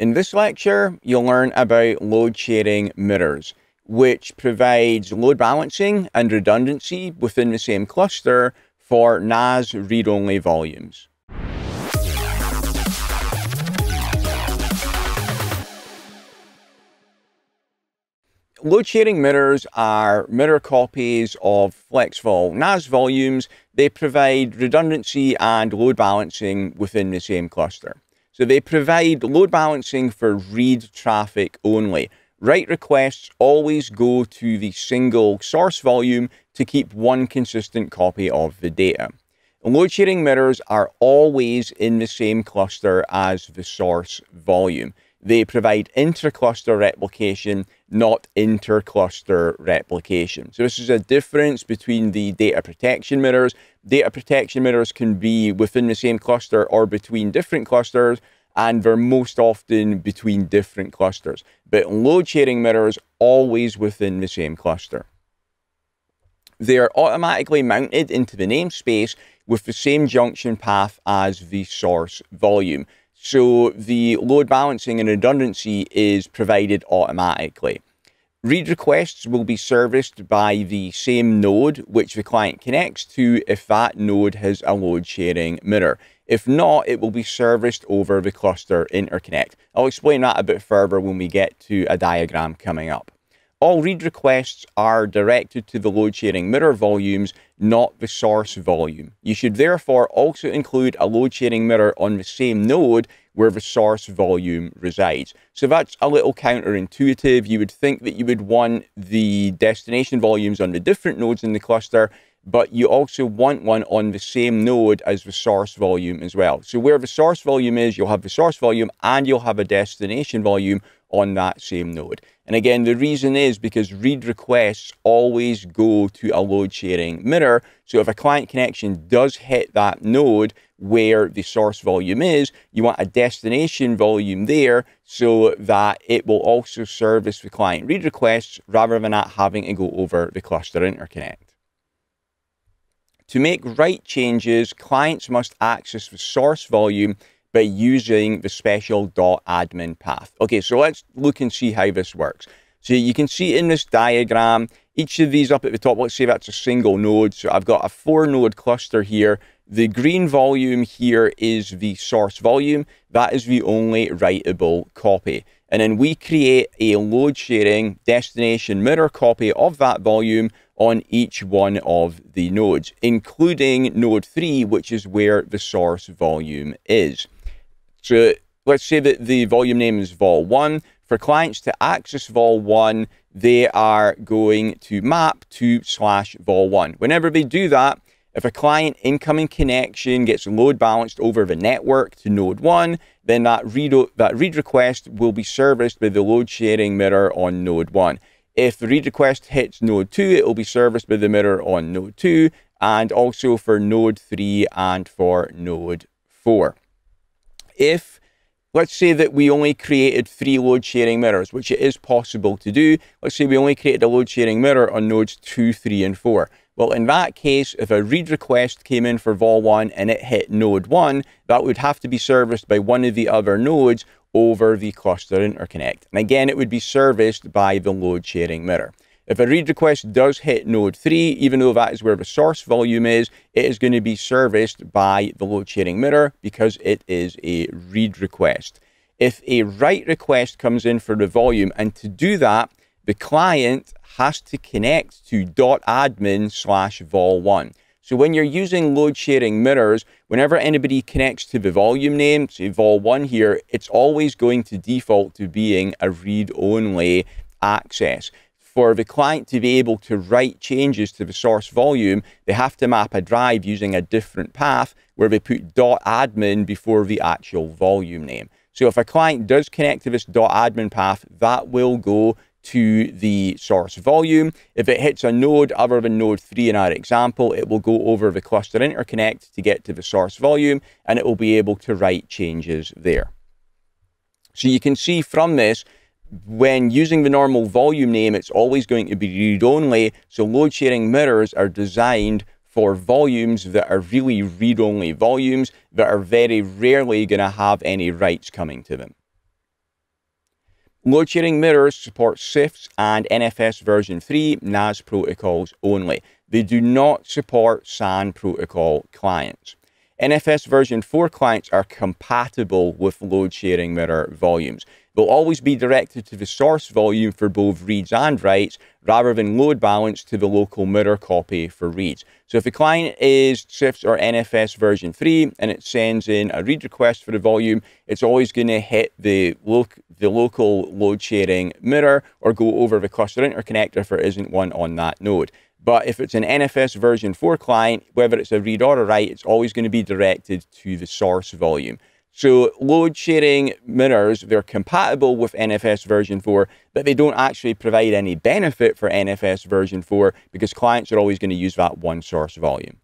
In this lecture, you'll learn about load sharing mirrors, which provides load balancing and redundancy within the same cluster for NAS read-only volumes. Load sharing mirrors are mirror copies of FlexVol NAS volumes. They provide redundancy and load balancing within the same cluster. So they provide load balancing for read traffic only. Write requests always go to the single source volume to keep one consistent copy of the data. Load sharing mirrors are always in the same cluster as the source volume. They provide intra-cluster replication, not inter-cluster replication. So this is a difference between the data protection mirrors. Data protection mirrors can be within the same cluster or between different clusters, and they're most often between different clusters. But load sharing mirrors always within the same cluster. They are automatically mounted into the namespace with the same junction path as the source volume. So the load balancing and redundancy is provided automatically. Read requests will be serviced by the same node which the client connects to if that node has a load sharing mirror. If not, it will be serviced over the cluster interconnect. I'll explain that a bit further when we get to a diagram coming up. All read requests are directed to the load sharing mirror volumes, not the source volume. You should therefore also include a load sharing mirror on the same node where the source volume resides. So that's a little counterintuitive. You would think that you would want the destination volumes on the different nodes in the cluster, but you also want one on the same node as the source volume as well. So where the source volume is, you'll have the source volume and you'll have a destination volume on that same node. And again, the reason is because read requests always go to a load sharing mirror. So if a client connection does hit that node where the source volume is, you want a destination volume there so that it will also service the client read requests rather than not having to go over the cluster interconnect. To make write changes, clients must access the source volume by using the special .admin path. Okay, so let's look and see how this works. So you can see in this diagram, each of these up at the top, let's say that's a single node. So I've got a four node cluster here. The green volume here is the source volume. That is the only writable copy. And then we create a load sharing destination mirror copy of that volume on each one of the nodes, including node 3, which is where the source volume is. So let's say that the volume name is vol1. For clients to access vol1, they are going to map to slash vol1. Whenever they do that, if a client incoming connection gets load balanced over the network to node 1, then that read, that read request will be serviced by the load sharing mirror on node 1. If the read request hits node 2, it will be serviced by the mirror on node 2, and also for node 3 and for node 4 if let's say that we only created three load sharing mirrors, which it is possible to do. Let's say we only created a load sharing mirror on nodes 2, 3, and 4. Well, in that case, if a read request came in for vol1 and it hit node 1, that would have to be serviced by one of the other nodes over the cluster interconnect. And again, it would be serviced by the load sharing mirror. If a read request does hit node 3, even though that is where the source volume is, it is going to be serviced by the load sharing mirror because it is a read request. If a write request comes in for the volume, and to do that, the client has to connect to .admin slash vol1. So when you're using load sharing mirrors, whenever anybody connects to the volume name, say vol1 here, it's always going to default to being a read-only access for the client to be able to write changes to the source volume, they have to map a drive using a different path where they put .admin before the actual volume name. So if a client does connect to this .admin path, that will go to the source volume. If it hits a node other than node 3 in our example, it will go over the cluster interconnect to get to the source volume, and it will be able to write changes there. So you can see from this when using the normal volume name, it's always going to be read-only. So load sharing mirrors are designed for volumes that are really read-only volumes that are very rarely going to have any writes coming to them. Load sharing mirrors support CIFS and NFS version 3 NAS protocols only. They do not support SAN protocol clients. NFS version 4 clients are compatible with load sharing mirror volumes. They'll always be directed to the source volume for both reads and writes rather than load balance to the local mirror copy for reads. So if the client is CIFS or NFS version 3 and it sends in a read request for the volume, it's always going to hit the, lo the local load sharing mirror or go over the cluster interconnector if there isn't one on that node. But if it's an NFS version 4 client, whether it's a read or a write, it's always going to be directed to the source volume. So load sharing mirrors, they're compatible with NFS version 4, but they don't actually provide any benefit for NFS version 4 because clients are always going to use that one source volume.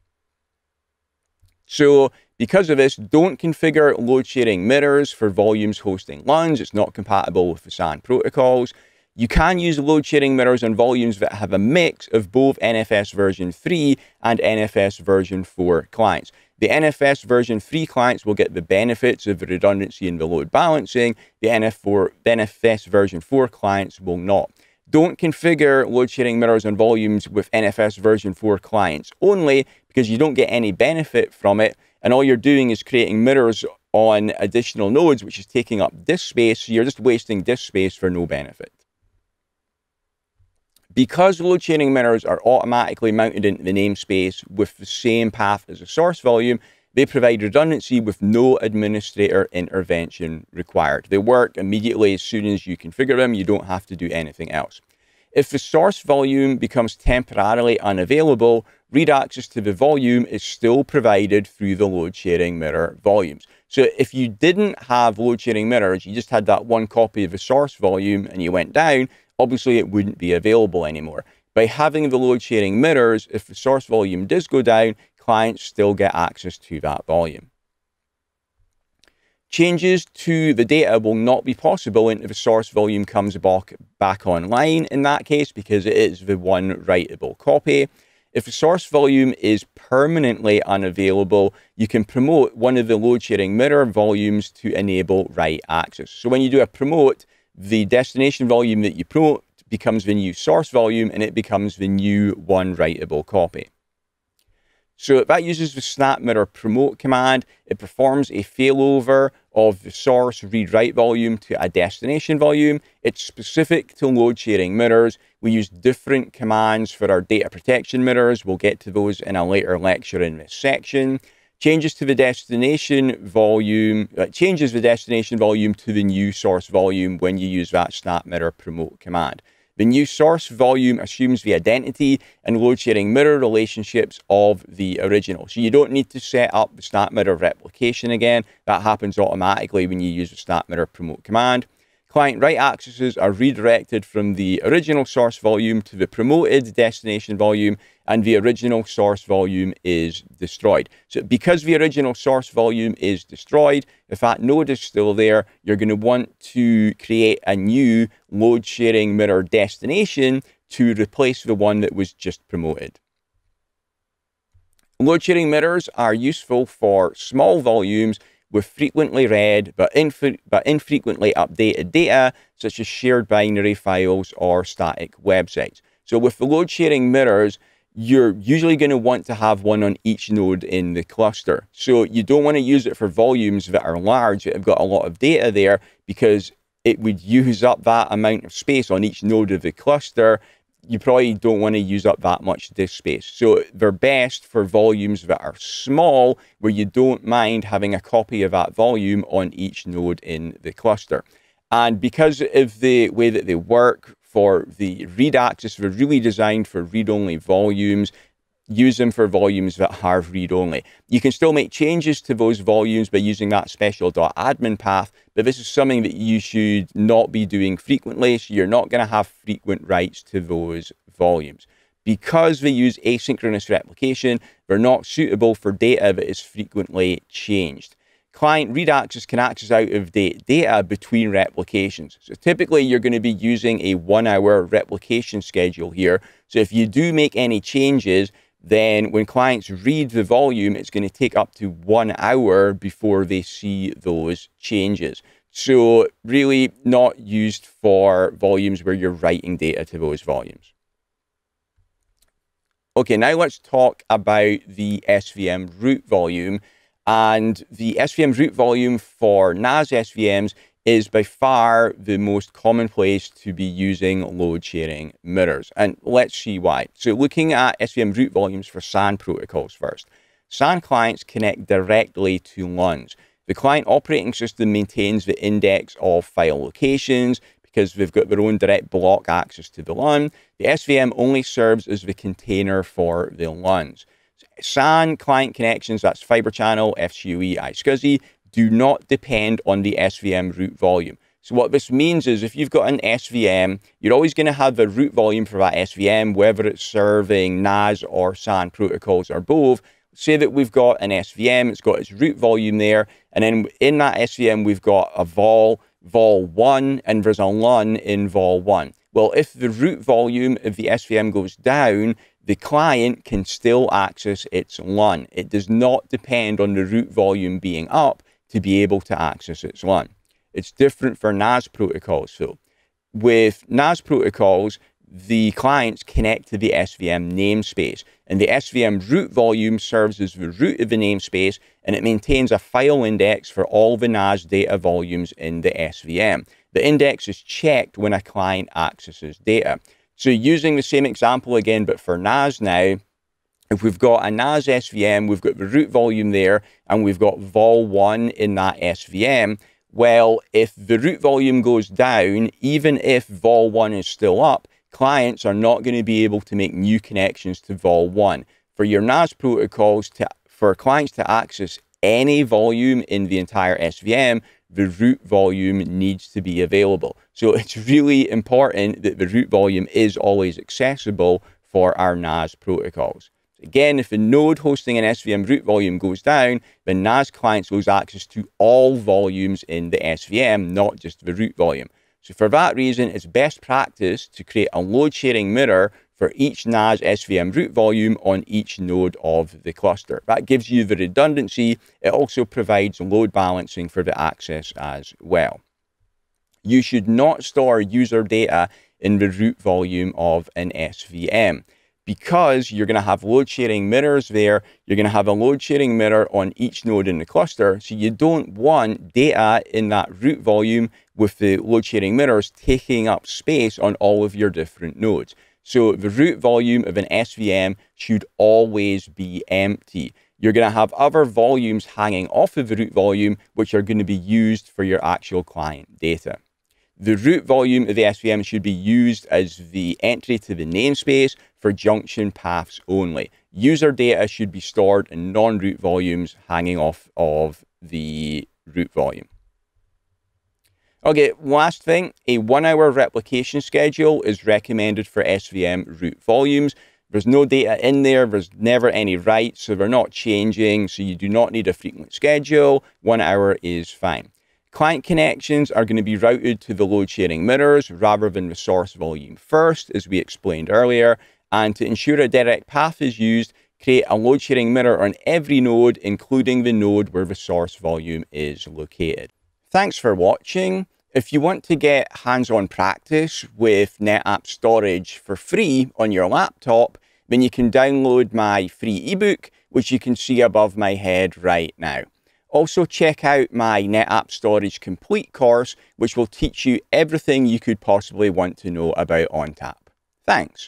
So because of this, don't configure load sharing mirrors for volumes hosting LUNs. It's not compatible with the SAN protocols. You can use load sharing mirrors on volumes that have a mix of both NFS version 3 and NFS version 4 clients. The NFS version 3 clients will get the benefits of the redundancy in the load balancing. The NF4, NFS version 4 clients will not. Don't configure load sharing mirrors on volumes with NFS version 4 clients only because you don't get any benefit from it. And all you're doing is creating mirrors on additional nodes, which is taking up disk space. So you're just wasting disk space for no benefit. Because load sharing mirrors are automatically mounted into the namespace with the same path as the source volume, they provide redundancy with no administrator intervention required. They work immediately as soon as you configure them. You don't have to do anything else. If the source volume becomes temporarily unavailable, read access to the volume is still provided through the load sharing mirror volumes. So if you didn't have load sharing mirrors, you just had that one copy of the source volume and you went down, obviously it wouldn't be available anymore. By having the load sharing mirrors, if the source volume does go down, clients still get access to that volume. Changes to the data will not be possible until the source volume comes back, back online in that case because it is the one writable copy. If the source volume is permanently unavailable, you can promote one of the load sharing mirror volumes to enable write access. So when you do a promote, the destination volume that you promote becomes the new source volume and it becomes the new one writable copy. So that uses the SnapMirror promote command. It performs a failover of the source read write volume to a destination volume. It's specific to load sharing mirrors. We use different commands for our data protection mirrors. We'll get to those in a later lecture in this section changes to the destination volume, uh, changes the destination volume to the new source volume when you use that SnapMirror promote command. The new source volume assumes the identity and load sharing mirror relationships of the original. So you don't need to set up the SnapMirror replication again. That happens automatically when you use the SnapMirror promote command. Client write accesses are redirected from the original source volume to the promoted destination volume and the original source volume is destroyed. So because the original source volume is destroyed, if that node is still there, you're going to want to create a new load sharing mirror destination to replace the one that was just promoted. Load sharing mirrors are useful for small volumes with frequently read but, infre but infrequently updated data, such as shared binary files or static websites. So with the load sharing mirrors, you're usually going to want to have one on each node in the cluster. So you don't want to use it for volumes that are large, that have got a lot of data there, because it would use up that amount of space on each node of the cluster you probably don't want to use up that much disk space. So they're best for volumes that are small, where you don't mind having a copy of that volume on each node in the cluster. And because of the way that they work for the read access, they're really designed for read-only volumes use them for volumes that have read-only. You can still make changes to those volumes by using that special .admin path, but this is something that you should not be doing frequently, so you're not going to have frequent writes to those volumes. Because they use asynchronous replication, they're not suitable for data that is frequently changed. Client read access can access out of date data between replications. So typically you're going to be using a one hour replication schedule here. So if you do make any changes, then when clients read the volume, it's going to take up to one hour before they see those changes. So really not used for volumes where you're writing data to those volumes. Okay, now let's talk about the SVM root volume. And the SVM root volume for NAS SVMs is by far the most common place to be using load sharing mirrors. And let's see why. So looking at SVM root volumes for SAN protocols first. SAN clients connect directly to LUNs. The client operating system maintains the index of file locations because they've got their own direct block access to the LUN. The SVM only serves as the container for the LUNs. SAN client connections, that's Fiber Channel, FCOE, iSCSI, do not depend on the SVM root volume. So what this means is if you've got an SVM, you're always going to have the root volume for that SVM, whether it's serving NAS or SAN protocols or both, say that we've got an SVM, it's got its root volume there, and then in that SVM, we've got a vol, vol1, and there's a LUN in vol1. Well, if the root volume of the SVM goes down, the client can still access its LUN. It does not depend on the root volume being up to be able to access its LUN. It's different for NAS protocols. So with NAS protocols, the clients connect to the SVM namespace. And the SVM root volume serves as the root of the namespace, and it maintains a file index for all the NAS data volumes in the SVM. The index is checked when a client accesses data. So using the same example again, but for NAS now, if we've got a NAS SVM, we've got the root volume there, and we've got vol1 in that SVM, well, if the root volume goes down, even if vol1 is still up, clients are not going to be able to make new connections to Vol1. For your NAS protocols, to, for clients to access any volume in the entire SVM, the root volume needs to be available. So it's really important that the root volume is always accessible for our NAS protocols. Again, if the node hosting an SVM root volume goes down, the NAS clients lose access to all volumes in the SVM, not just the root volume. So for that reason, it's best practice to create a load sharing mirror for each NAS SVM root volume on each node of the cluster. That gives you the redundancy. It also provides load balancing for the access as well. You should not store user data in the root volume of an SVM because you're going to have load sharing mirrors there. You're going to have a load sharing mirror on each node in the cluster. So you don't want data in that root volume with the load sharing mirrors taking up space on all of your different nodes. So the root volume of an SVM should always be empty. You're going to have other volumes hanging off of the root volume, which are going to be used for your actual client data. The root volume of the SVM should be used as the entry to the namespace for junction paths only. User data should be stored in non-root volumes hanging off of the root volume. Okay, last thing, a one hour replication schedule is recommended for SVM root volumes. There's no data in there, there's never any writes, so they're not changing, so you do not need a frequent schedule. One hour is fine. Client connections are going to be routed to the load sharing mirrors rather than the source volume first, as we explained earlier. And to ensure a direct path is used, create a load sharing mirror on every node, including the node where the source volume is located. Thanks for watching. If you want to get hands-on practice with NetApp storage for free on your laptop, then you can download my free ebook, which you can see above my head right now. Also check out my NetApp Storage Complete course, which will teach you everything you could possibly want to know about ONTAP. Thanks.